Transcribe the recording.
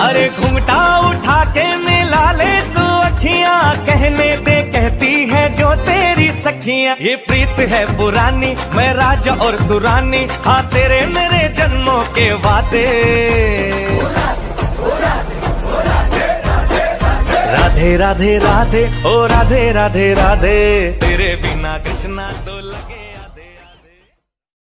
अरे घूंघटा उठा के मिला ले तू अखियाँ, कहने दे, कहती है जो तेरी सखियाँ। ये प्रीत है पुरानी, मैं राजा और दुरानी हाँ तेरे मेरे जन्मों के वादे। राधे राधे राधे, ओ राधे राधे राधे। तेरे बिना कृष्णा तो लगे।